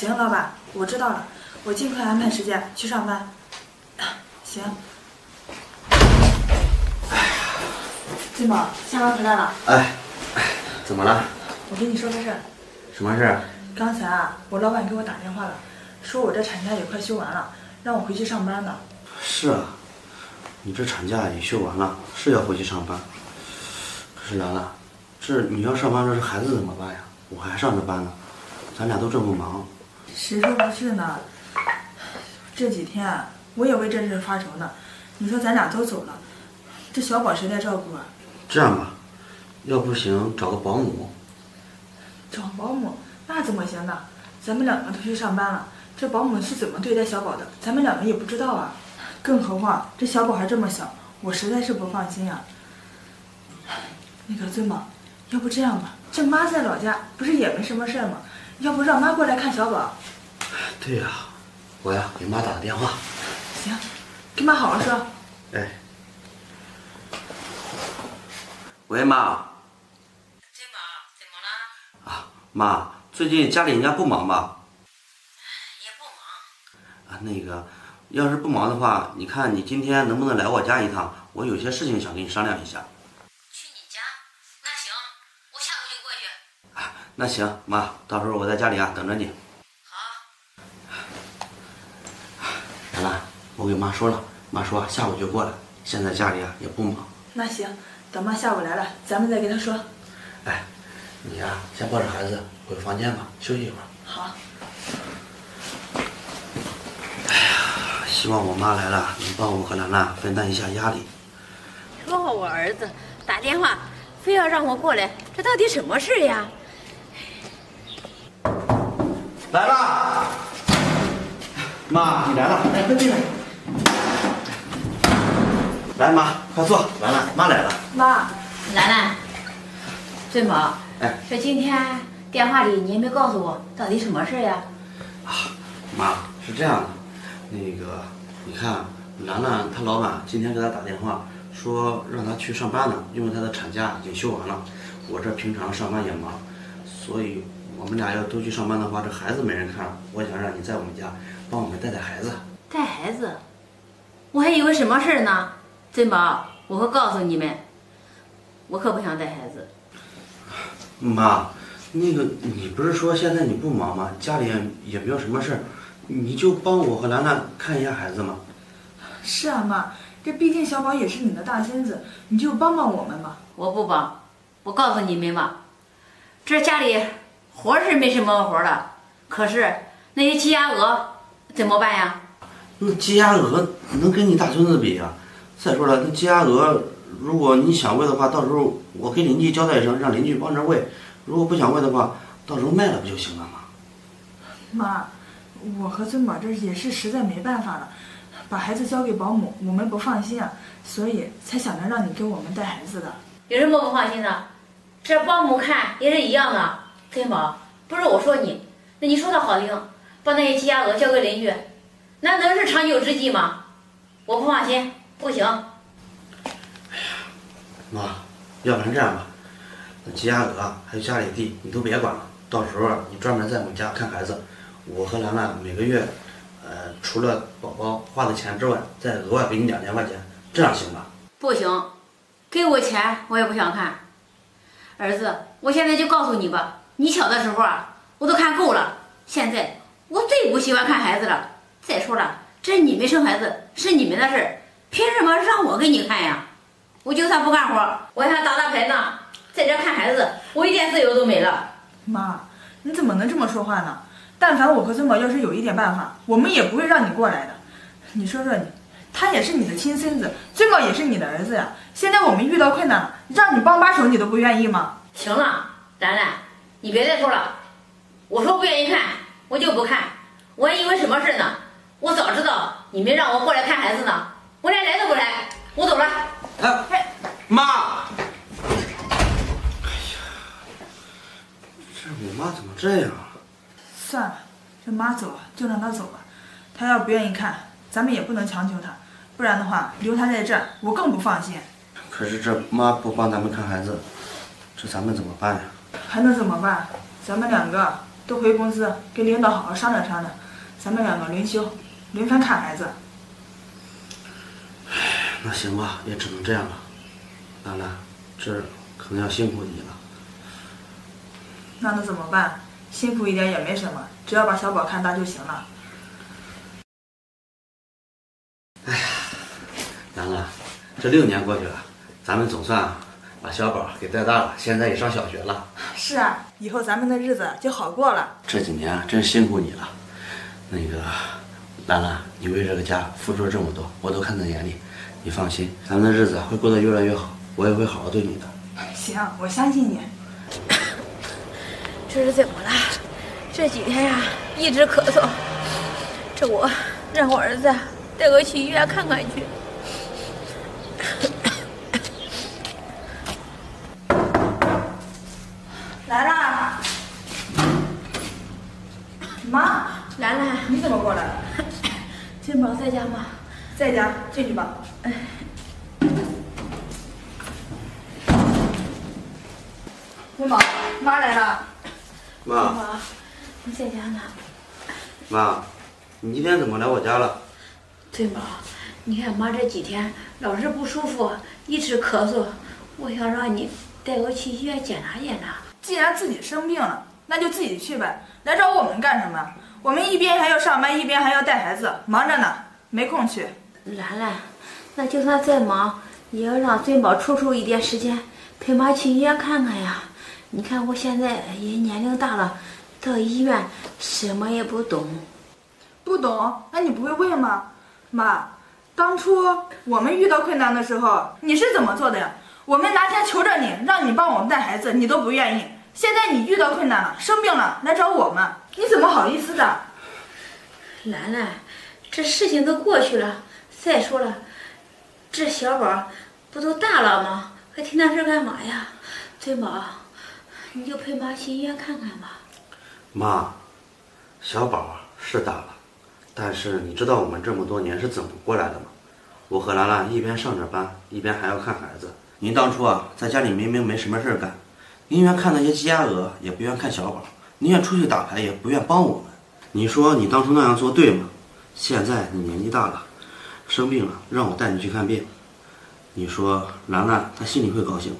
行，老板，我知道了，我尽快安排时间去上班。行。哎呀，金宝，下班回来了。哎，哎，怎么了？我跟你说个事儿。什么事儿？刚才啊，我老板给我打电话了，说我这产假也快休完了，让我回去上班呢。是啊，你这产假也休完了，是要回去上班。可是兰兰，这你要上班，这是孩子怎么办呀？我还上着班呢，咱俩都这么忙。谁说不是呢？这几天啊，我也为这事发愁呢。你说咱俩都走了，这小宝谁来照顾啊？这样吧，要不行找个保姆。找保姆那怎么行呢？咱们两个都去上班了，这保姆是怎么对待小宝的，咱们两个也不知道啊。更何况这小宝还这么小，我实在是不放心啊。那个尊宝，要不这样吧，这妈在老家不是也没什么事儿吗？要不让妈过来看小宝？对呀，我呀给妈打个电话。行，跟妈好好说。哎，喂，妈。金宝，怎么了？啊，妈，最近家里人家不忙吧？也不忙。啊，那个，要是不忙的话，你看你今天能不能来我家一趟？我有些事情想跟你商量一下。去你家？那行，我下午就过去。啊，那行，妈，到时候我在家里啊等着你。兰兰，我给妈说了，妈说下午就过来。现在家里啊也不忙。那行，等妈下午来了，咱们再跟她说。哎，你呀、先抱着孩子回房间吧，休息一会儿。好。哎呀希望我妈来了能帮我和兰兰分担一下压力。说话我儿子打电话，非要让我过来，这到底什么事呀？来了，妈，你来了，来，快进来。来，妈，快坐。兰兰，妈来了。妈，兰兰，尊宝，哎，这今天电话里你也没告诉我到底什么事呀？啊妈，是这样的，那个，你看，兰兰她老板今天给她打电话，说让她去上班呢，因为她的产假已经休完了。我这平常上班也忙，所以我们俩要都去上班的话，这孩子没人看，我想让你在我们家帮我们带带孩子。带孩子，我还以为什么事儿呢。珍宝，我会告诉你们，我可不想带孩子。妈，那个你不是说现在你不忙吗？家里也没有什么事儿，你就帮我和兰兰看一下孩子嘛。是啊，妈，这毕竟小宝也是你的大孙子，你就帮帮我们吧。我不帮，我告诉你们吧，这家里活是没什么活了，可是那些鸡鸭鹅怎么办呀？那鸡鸭鹅能跟你大孙子比呀、再说了，那鸡鸭鹅，如果你想喂的话，到时候我跟邻居交代一声，让邻居帮着喂。如果不想喂的话，到时候卖了不就行了吗？妈，我和尊宝这也是实在没办法了，把孩子交给保姆，我们不放心啊，所以才想着让你给我们带孩子的。有什么不放心的？这保姆看也是一样的。尊宝，不是我说你，那你说的好听，把那些鸡鸭鹅交给邻居，那能是长久之计吗？我不放心，不行。妈，要不然这样吧，那鸡鸭鹅还有家里地你都别管了，到时候啊你专门在我们家看孩子，我和兰兰每个月，呃，除了宝宝花的钱之外，再额外给你两千块钱，这样行吧？不行，给我钱我也不想看。儿子，我现在就告诉你吧，你小的时候啊，我都看够了。现在我最不喜欢看孩子了。再说了，这是你们生孩子是你们的事儿，凭什么让我给你看呀？我就算不干活，我还打打牌呢，在这看孩子，我一点自由都没了。妈，你怎么能这么说话呢？但凡我和尊宝要是有一点办法，我们也不会让你过来的。你说说你，他也是你的亲孙子，尊宝也是你的儿子呀。现在我们遇到困难了，让你帮把手，你都不愿意吗？行了，兰兰，你别再说了。我说不愿意看，我就不看。我还以为什么事呢？我早知道你们让我过来看孩子呢，我连来都不来。我走了。哎，妈！哎呀，这我妈怎么这样啊？算了，这妈走了就让她走吧。她要不愿意看，咱们也不能强求她，不然的话留她在这儿，我更不放心。可是这妈不帮咱们看孩子，这咱们怎么办呀？还能怎么办？咱们两个都回公司跟领导好好商量商量，咱们两个轮休，轮番看孩子。那行吧，也只能这样了。兰兰，这可能要辛苦你了。那能怎么办？辛苦一点也没什么，只要把小宝看大就行了。哎呀兰兰，这六年过去了，咱们总算把小宝给带大了，现在也上小学了。是啊，以后咱们的日子就好过了。这几年真辛苦你了。那个，兰兰，你为这个家付出了这么多，我都看在眼里。你放心，咱们的日子会过得越来越好，我也会好好对你的。行，我相信你。这是怎么了？这几天呀，一直咳嗽。这我让我儿子带我去医院看看去。来啦！妈，兰兰，你怎么过来了？金宝在家吗？在家，进去吧。哎金宝，妈来了。金妈，宝，你在家呢？妈，你今天怎么来我家了？金宝，你看妈这几天老是不舒服，一直咳嗽，我想让你带我去医院检查检查。既然自己生病了，那就自己去呗，来找我们干什么？我们一边还要上班，一边还要带孩子，忙着呢，没空去。兰兰，那就算再忙，也要让尊宝抽出一点时间陪妈去医院看看呀。你看我现在也年龄大了，到医院什么也不懂。不懂？那你不会问吗？妈，当初我们遇到困难的时候，你是怎么做的呀？我们拿钱求着你，让你帮我们带孩子，你都不愿意。现在你遇到困难了，生病了，来找我们，你怎么好意思的？兰兰，这事情都过去了。再说了，这小宝不都大了吗？还提那事儿干嘛呀？尊宝，你就陪妈去医院看看吧。妈，小宝是大了，但是你知道我们这么多年是怎么过来的吗？我和兰兰一边上着班，一边还要看孩子。您当初啊，在家里明明没什么事儿干，宁愿看那些鸡鸭鹅，也不愿看小宝；宁愿出去打牌，也不愿帮我们。你说你当初那样做对吗？现在你年纪大了，生病了，让我带你去看病，你说兰兰她心里会高兴吗？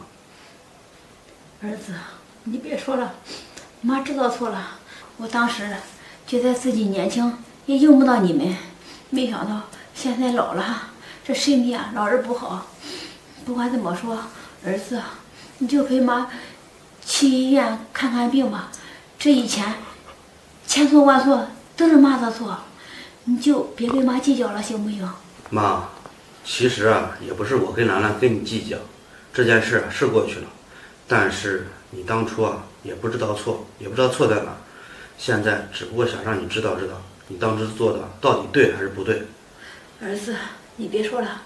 儿子，你别说了，妈知道错了。我当时觉得自己年轻，也用不到你们，没想到现在老了，这身体啊老是不好。不管怎么说，儿子，你就陪妈去医院看看病吧。这以前千错万错都是妈的错，你就别跟妈计较了，行不行？妈，其实啊，也不是我跟兰兰跟你计较，这件事啊是过去了，但是你当初啊也不知道错，也不知道错在哪，现在只不过想让你知道知道，你当时做的到底对还是不对。儿子，你别说了，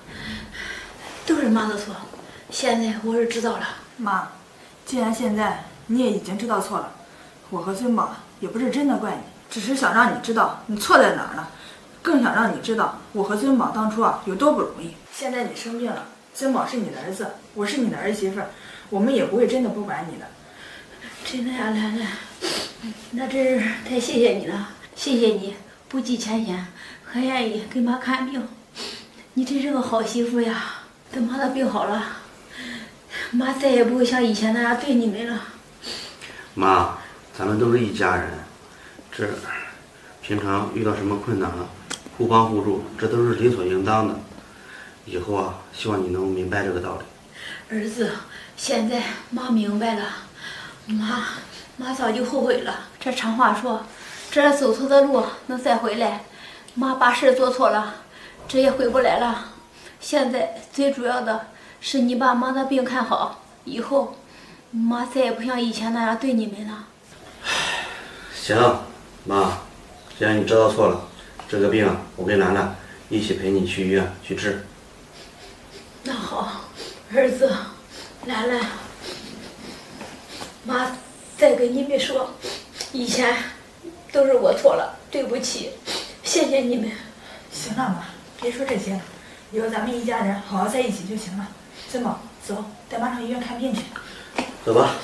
都是妈的错。现在我是知道了。妈，既然现在你也已经知道错了，我和尊宝也不是真的怪你，只是想让你知道你错在哪儿了，更想让你知道我和尊宝当初啊有多不容易。现在你生病了，尊宝是你的儿子，我是你的儿媳妇，我们也不会真的不管你的。真的呀，兰兰，那真是太谢谢你了，谢谢你不计前嫌，还愿意给妈看病，你真是个好媳妇呀。等妈的病好了，妈再也不会像以前那样对你们了。妈，咱们都是一家人，这平常遇到什么困难了，互帮互助，这都是理所应当的。以后啊，希望你能明白这个道理。儿子，现在妈明白了，妈，妈早就后悔了。这常话说，这走错的路能再回来，妈把事做错了，这也回不来了。现在最主要的是你把妈的病看好，以后妈再也不像以前那样对你们了。行，妈，既然你知道错了，这个病啊，我跟兰兰一起陪你去医院去治。那好，儿子，兰兰，妈再跟你们说，以前都是我错了，对不起，谢谢你们。行了，妈，别说这些了，以后咱们一家人好好在一起就行了。尊宝，走，带妈上医院看病去。走吧。